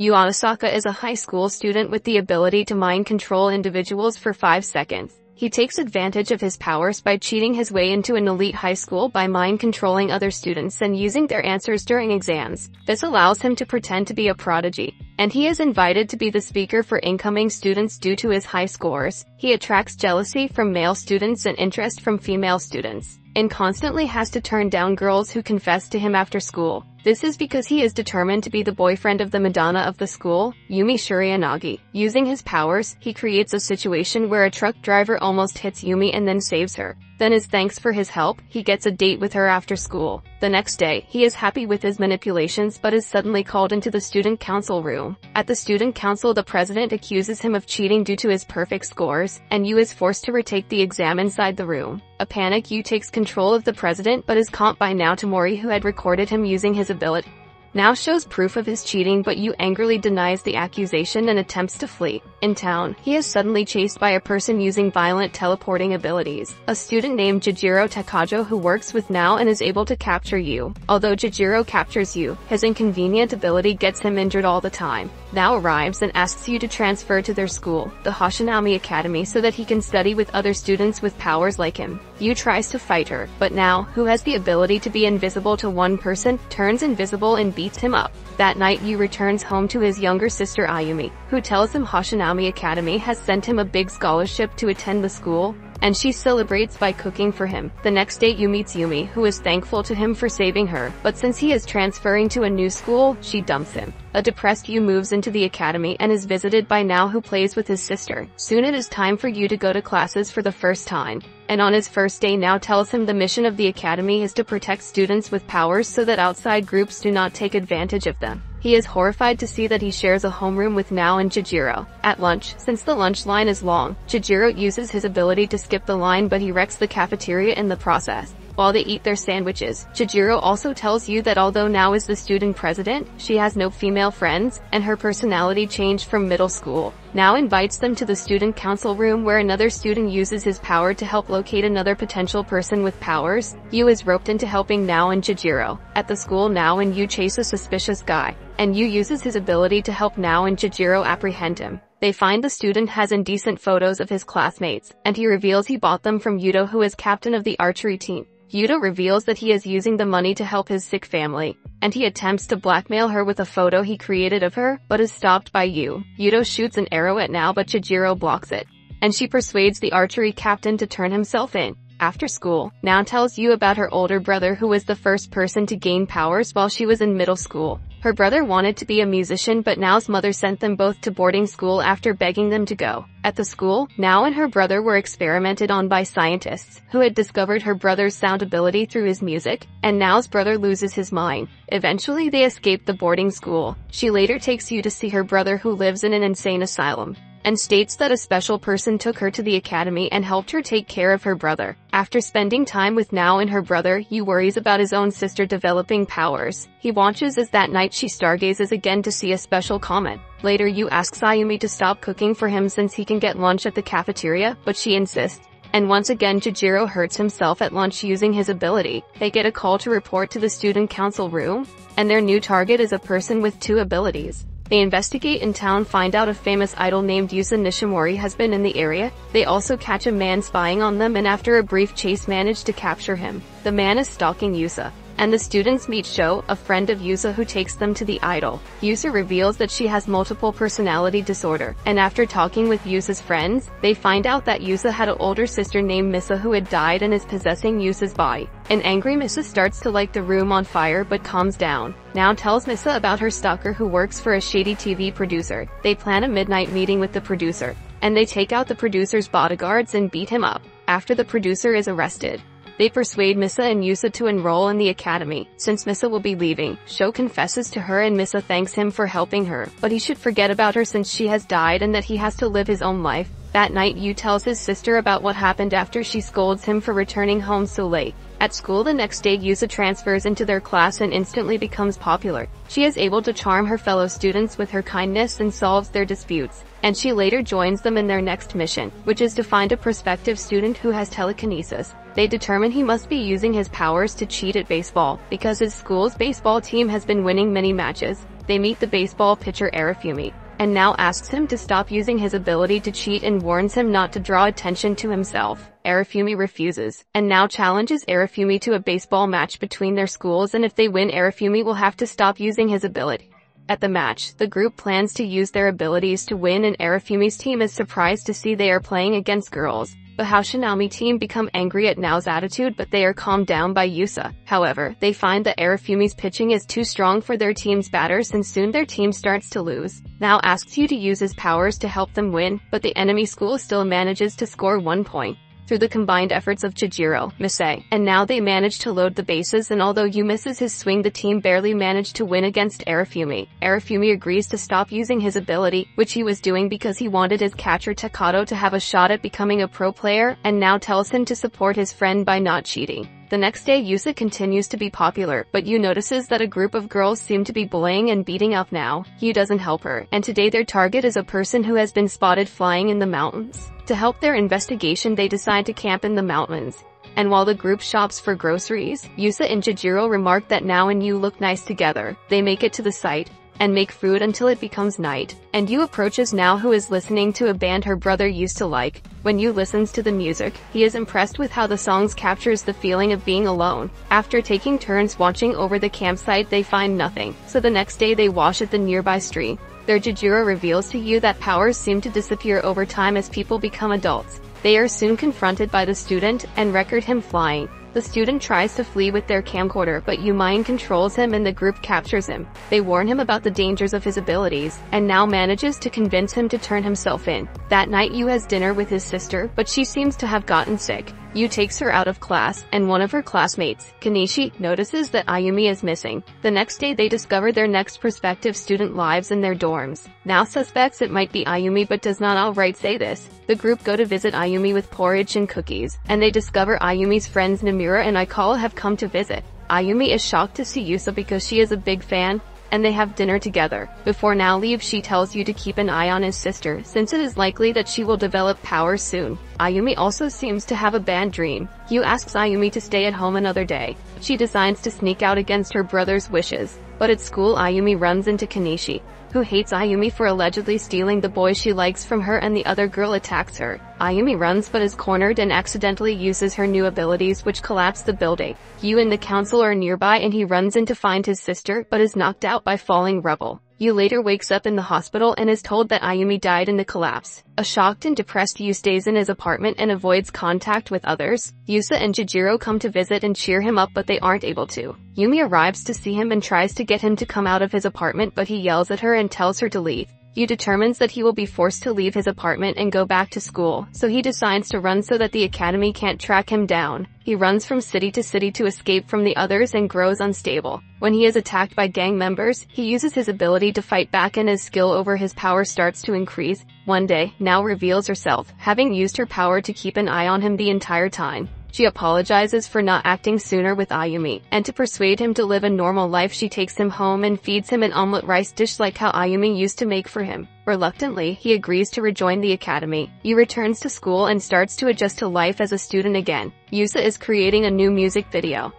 Yu Otosaka is a high school student with the ability to mind control individuals for 5 seconds. He takes advantage of his powers by cheating his way into an elite high school by mind controlling other students and using their answers during exams. This allows him to pretend to be a prodigy, and he is invited to be the speaker for incoming students due to his high scores. He attracts jealousy from male students and interest from female students, and constantly has to turn down girls who confess to him after school. This is because he is determined to be the boyfriend of the Madonna of the school, Yumi Shirayanagi. Using his powers, he creates a situation where a truck driver almost hits Yumi and then saves her. Then as thanks for his help, he gets a date with her after school. The next day, he is happy with his manipulations but is suddenly called into the student council room. At the student council the president accuses him of cheating due to his perfect scores, and Yu is forced to retake the exam inside the room. A panic Yu takes control of the president but is caught by Nao Tomori who had recorded him using his ability now shows proof of his cheating but Yu angrily denies the accusation and attempts to flee. In town, he is suddenly chased by a person using violent teleporting abilities. A student named Jijiro Takajo who works with Nao and is able to capture Yu. Although Jijiro captures Yu, his inconvenient ability gets him injured all the time. Nao arrives and asks Yu to transfer to their school, the Hoshinami Academy so that he can study with other students with powers like him. Yu tries to fight her, but Nao, who has the ability to be invisible to one person, turns invisible and beats him up. That night Yu returns home to his younger sister Ayumi, who tells him Hoshinami Academy has sent him a big scholarship to attend the school, and she celebrates by cooking for him. The next day Yu meets Yumi, who is thankful to him for saving her, but since he is transferring to a new school, she dumps him. A depressed Yu moves into the academy and is visited by Nao who plays with his sister. Soon it is time for Yu to go to classes for the first time. And on his first day Nao tells him the mission of the academy is to protect students with powers so that outside groups do not take advantage of them. He is horrified to see that he shares a homeroom with Nao and Jijiro. At lunch, since the lunch line is long, Jijiro uses his ability to skip the line but he wrecks the cafeteria in the process. While they eat their sandwiches, Jijiro also tells Yu that although Nao is the student president, she has no female friends, and her personality changed from middle school. Nao invites them to the student council room where another student uses his power to help locate another potential person with powers. Yu is roped into helping Nao and Jijiro. At the school Nao and Yu chase a suspicious guy, and Yu uses his ability to help Nao and Jijiro apprehend him. They find the student has indecent photos of his classmates, and he reveals he bought them from Yuto who is captain of the archery team. Yuta reveals that he is using the money to help his sick family, and he attempts to blackmail her with a photo he created of her, but is stopped by Yu. Yuto shoots an arrow at Nao but Chijiro blocks it, and she persuades the archery captain to turn himself in. After school, Nao tells Yu about her older brother who was the first person to gain powers while she was in middle school. Her brother wanted to be a musician but Nao's mother sent them both to boarding school after begging them to go. At the school, Nao and her brother were experimented on by scientists, who had discovered her brother's sound ability through his music, and Nao's brother loses his mind. Eventually they escape the boarding school. She later takes Yu to see her brother who lives in an insane asylum and states that a special person took her to the academy and helped her take care of her brother. After spending time with Nao and her brother, Yu worries about his own sister developing powers. He watches as that night she stargazes again to see a special comet. Later Yu asks Ayumi to stop cooking for him since he can get lunch at the cafeteria, but she insists. And once again Jijiro hurts himself at lunch using his ability. They get a call to report to the student council room, and their new target is a person with two abilities. They investigate in town find out a famous idol named Yusa Nishimori has been in the area. They also catch a man spying on them and after a brief chase manage to capture him. The man is stalking Yusa and the students meet Sho, a friend of Yusa who takes them to the idol. Yusa reveals that she has multiple personality disorder, and after talking with Yusa's friends, they find out that Yusa had an older sister named Misa who had died and is possessing Yusa's body. An angry Misa starts to light the room on fire but calms down. Now tells Misa about her stalker who works for a shady TV producer. They plan a midnight meeting with the producer, and they take out the producer's bodyguards and beat him up. After the producer is arrested, they persuade Misa and Yusa to enroll in the academy. Since Misa will be leaving, Sho confesses to her and Misa thanks him for helping her, but he should forget about her since she has died and that he has to live his own life. That night Yu tells his sister about what happened after she scolds him for returning home so late. At school the next day Yusa transfers into their class and instantly becomes popular. She is able to charm her fellow students with her kindness and solves their disputes. And she later joins them in their next mission, which is to find a prospective student who has telekinesis. They determine he must be using his powers to cheat at baseball, because his school's baseball team has been winning many matches. they meet the baseball pitcher Arifumi, and Nao asks him to stop using his ability to cheat and warns him not to draw attention to himself. Arifumi refuses, and Nao challenges Arifumi to a baseball match between their schools and if they win Arifumi will have to stop using his ability. At the match, the group plans to use their abilities to win and Arifumi's team is surprised to see they are playing against girls. The Hoshinami team become angry at Nao's attitude but they are calmed down by Yusa. However, they find that Arifumi's pitching is too strong for their team's batters and soon their team starts to lose. Nao asks Yu to use his powers to help them win, but the enemy school still manages to score one point through the combined efforts of Chijiro, Misei, and now they manage to load the bases and although Yu misses his swing the team barely managed to win against Arifumi. Arifumi agrees to stop using his ability, which he was doing because he wanted his catcher Takato to have a shot at becoming a pro player, and Nao tells him to support his friend by not cheating. The next day Yusa continues to be popular, but Yu notices that a group of girls seem to be bullying and beating up Nao. Yu doesn't help her, and today their target is a person who has been spotted flying in the mountains. To help their investigation they decide to camp in the mountains. And while the group shops for groceries, Yusa and Chijiro remark that Nao and Yu look nice together. They make it to the site, and make food until it becomes night. And Yu approaches Nao who is listening to a band her brother used to like. When Yu listens to the music, he is impressed with how the songs captures the feeling of being alone. After taking turns watching over the campsite they find nothing, so the next day they wash at the nearby stream. There Chijiro reveals to Yu that powers seem to disappear over time as people become adults. They are soon confronted by the student and record him flying. The student tries to flee with their camcorder but Umayan controls him and the group captures him. They warn him about the dangers of his abilities, and Nao manages to convince him to turn himself in. That night Yu has dinner with his sister, but she seems to have gotten sick. Yu takes her out of class, and one of her classmates, Kanishi, notices that Ayumi is missing. The next day they discover their next prospective student lives in their dorms. Nao suspects it might be Ayumi but does not outright say this. The group go to visit Ayumi with porridge and cookies, and they discover Ayumi's friends Namura and Aikawa have come to visit. Ayumi is shocked to see Yusa because she is a big fan, and they have dinner together. Before Nao leaves she tells Yu to keep an eye on his sister since it is likely that she will develop powers soon. Ayumi also seems to have a bad dream. Yu asks Ayumi to stay at home another day. She decides to sneak out against her brother's wishes. But at school Ayumi runs into Kanishi, who hates Ayumi for allegedly stealing the boy she likes from her and the other girl attacks her. Ayumi runs but is cornered and accidentally uses her new abilities which collapse the building. Yu and the council are nearby and he runs in to find his sister but is knocked out by falling rubble. Yu later wakes up in the hospital and is told that Ayumi died in the collapse. A shocked and depressed Yu stays in his apartment and avoids contact with others. Yusa and Jijiro come to visit and cheer him up but they aren't able to. Yumi arrives to see him and tries to get him to come out of his apartment but he yells at her and tells her to leave. Yu determines that he will be forced to leave his apartment and go back to school, so he decides to run so that the academy can't track him down. He runs from city to city to escape from the others and grows unstable. When he is attacked by gang members, he uses his ability to fight back and his skill over his power starts to increase. One day, Nao reveals herself, having used her power to keep an eye on him the entire time. She apologizes for not acting sooner with Ayumi, and to persuade him to live a normal life she takes him home and feeds him an omelette rice dish like how Ayumi used to make for him. Reluctantly, he agrees to rejoin the academy. Yu returns to school and starts to adjust to life as a student again. Yusa is creating a new music video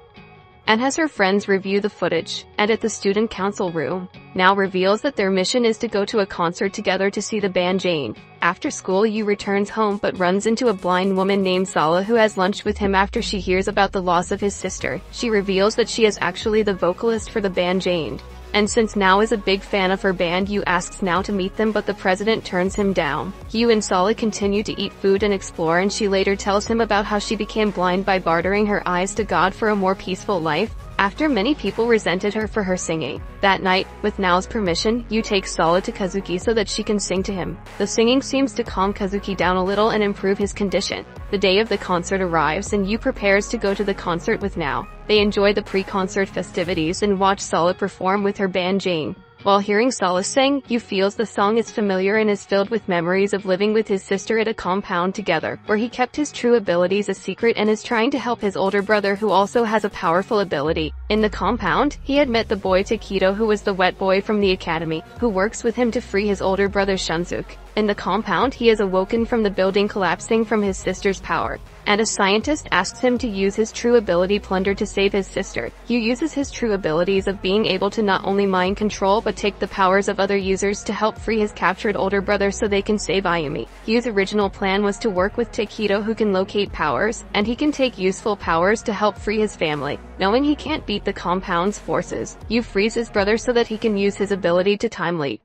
and has her friends review the footage, and at the student council room, Nao reveals that their mission is to go to a concert together to see the band Jane. After school Yu returns home but runs into a blind woman named Sala who has lunch with him after she hears about the loss of his sister. She reveals that she is actually the vocalist for the band Jane. And since Nao is a big fan of her band Yu asks Nao to meet them but the president turns him down. Yu and Sala continue to eat food and explore and she later tells him about how she became blind by bartering her eyes to God for a more peaceful life after many people resented her for her singing. That night, with Nao's permission, Yu takes Sala to Kazuki so that she can sing to him. The singing seems to calm Kazuki down a little and improve his condition. The day of the concert arrives and Yu prepares to go to the concert with Nao. They enjoy the pre-concert festivities and watch Sala perform with her band Jane. While hearing Sala sing, Yu feels the song is familiar and is filled with memories of living with his sister at a compound together, where he kept his true abilities a secret and is trying to help his older brother who also has a powerful ability. In the compound, he had met the boy Takedo who was the wet boy from the academy, who works with him to free his older brother Shunsuke. In the compound, he is awoken from the building collapsing from his sister's power, and a scientist asks him to use his true ability Plunder to save his sister. He uses his true abilities of being able to not only mind control but take the powers of other users to help free his captured older brother so they can save Ayumi. Yu's original plan was to work with Takedo who can locate powers, and he can take useful powers to help free his family. Knowing he can't beat the compound's forces, Yu frees his brother so that he can use his ability to time leap.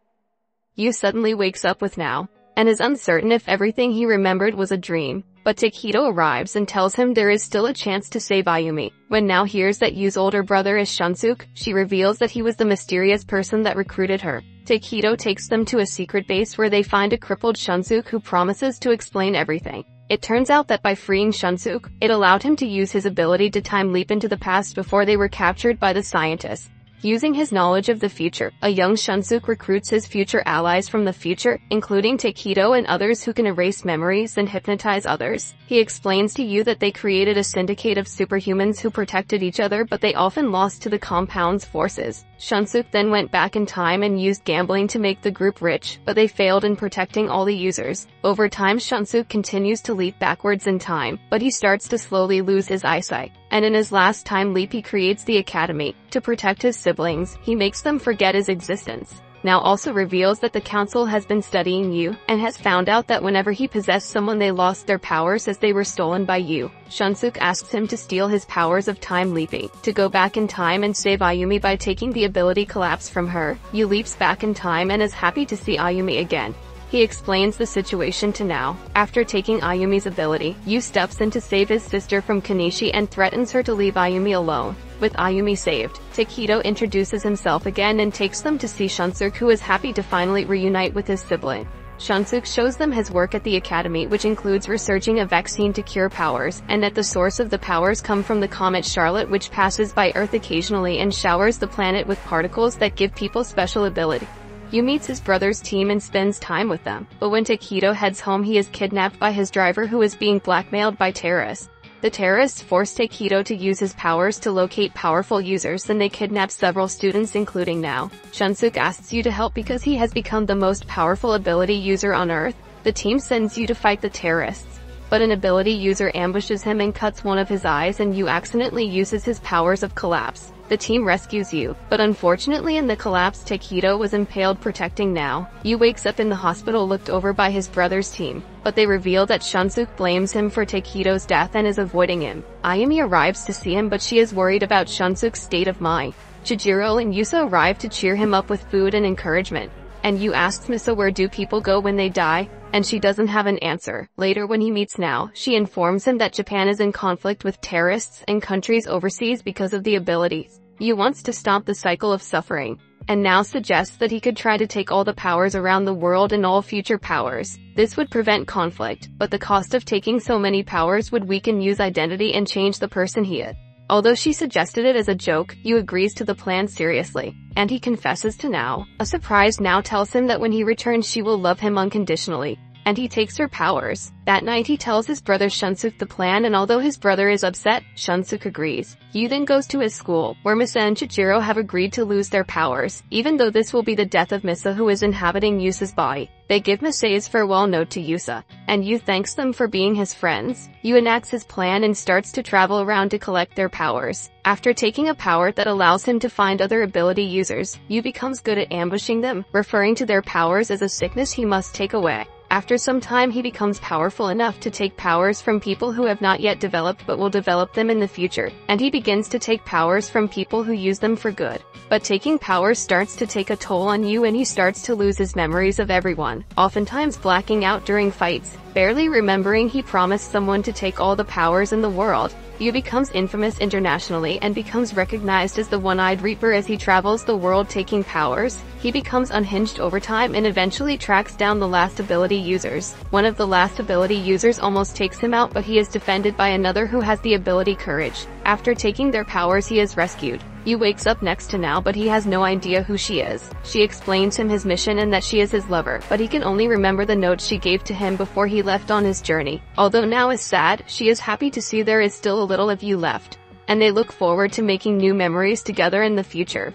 Yu suddenly wakes up with Nao, and is uncertain if everything he remembered was a dream. But Takedo arrives and tells him there is still a chance to save Ayumi. When Nao hears that Yu's older brother is Shunsuke, she reveals that he was the mysterious person that recruited her. Takedo takes them to a secret base where they find a crippled Shunsuke who promises to explain everything. It turns out that by freeing Shunsuke, it allowed him to use his ability to time leap into the past before they were captured by the scientists. Using his knowledge of the future, a young Shunsuke recruits his future allies from the future, including Takedo and others who can erase memories and hypnotize others. He explains to Yu that they created a syndicate of superhumans who protected each other but they often lost to the compound's forces. Shunsuke then went back in time and used gambling to make the group rich, but they failed in protecting all the users. Over time Shunsuke continues to leap backwards in time, but he starts to slowly lose his eyesight and in his last time leap he creates the academy. To protect his siblings, he makes them forget his existence. Nao also reveals that the council has been studying Yu, and has found out that whenever he possessed someone they lost their powers as they were stolen by Yu. Shunsuke asks him to steal his powers of time leaping, to go back in time and save Ayumi by taking the ability collapse from her. Yu leaps back in time and is happy to see Ayumi again. He explains the situation to Nao. After taking Ayumi's ability, Yu steps in to save his sister from Kanishi and threatens her to leave Ayumi alone. With Ayumi saved, Takedo introduces himself again and takes them to see Shunsuke who is happy to finally reunite with his sibling. Shunsuke shows them his work at the academy which includes researching a vaccine to cure powers, and that the source of the powers come from the comet Charlotte which passes by Earth occasionally and showers the planet with particles that give people special ability. Yu meets his brother's team and spends time with them, but when Takedo heads home he is kidnapped by his driver who is being blackmailed by terrorists. The terrorists force Takedo to use his powers to locate powerful users then they kidnap several students including Nao. Shunsuke asks Yu to help because he has become the most powerful ability user on Earth. The team sends Yu to fight the terrorists. But an ability user ambushes him and cuts one of his eyes and Yu accidentally uses his powers of collapse. The team rescues Yu, but unfortunately in the collapse Takedo was impaled protecting Nao. Yu wakes up in the hospital looked over by his brother's team, but they reveal that Shunsuke blames him for Takedo's death and is avoiding him. Ayumi arrives to see him but she is worried about Shunsuke's state of mind. Chijiro and Yusa arrive to cheer him up with food and encouragement. And Yu asks Misa where do people go when they die, and she doesn't have an answer. Later when he meets Nao, she informs him that Japan is in conflict with terrorists and countries overseas because of the abilities. Yu wants to stop the cycle of suffering, and Nao suggests that he could try to take all the powers around the world and all future powers. This would prevent conflict, but the cost of taking so many powers would weaken Yu's identity and change the person he is. Although she suggested it as a joke, Yu agrees to the plan seriously, and he confesses to Nao. A surprised Nao tells him that when he returns she will love him unconditionally, and he takes her powers. That night he tells his brother Shunsuke the plan and although his brother is upset, Shunsuke agrees. Yu then goes to his school, where Misa and Chijiro have agreed to lose their powers, even though this will be the death of Misa who is inhabiting Yusa's body. They give Misa's farewell note to Yusa, and Yu thanks them for being his friends. Yu enacts his plan and starts to travel around to collect their powers. After taking a power that allows him to find other ability users, Yu becomes good at ambushing them, referring to their powers as a sickness he must take away. After some time he becomes powerful enough to take powers from people who have not yet developed but will develop them in the future, and he begins to take powers from people who use them for good. But taking powers starts to take a toll on Yu and he starts to lose his memories of everyone, oftentimes blacking out during fights, barely remembering he promised someone to take all the powers in the world. Yu becomes infamous internationally and becomes recognized as the One-Eyed Reaper as he travels the world taking powers. He becomes unhinged over time and eventually tracks down the last ability users. One of the last ability users almost takes him out but he is defended by another who has the ability Courage. After taking their powers he is rescued. Yu wakes up next to Nao but he has no idea who she is. She explains him his mission and that she is his lover, but he can only remember the note she gave to him before he left on his journey. Although Nao is sad, she is happy to see there is still a little of Yu left. And they look forward to making new memories together in the future.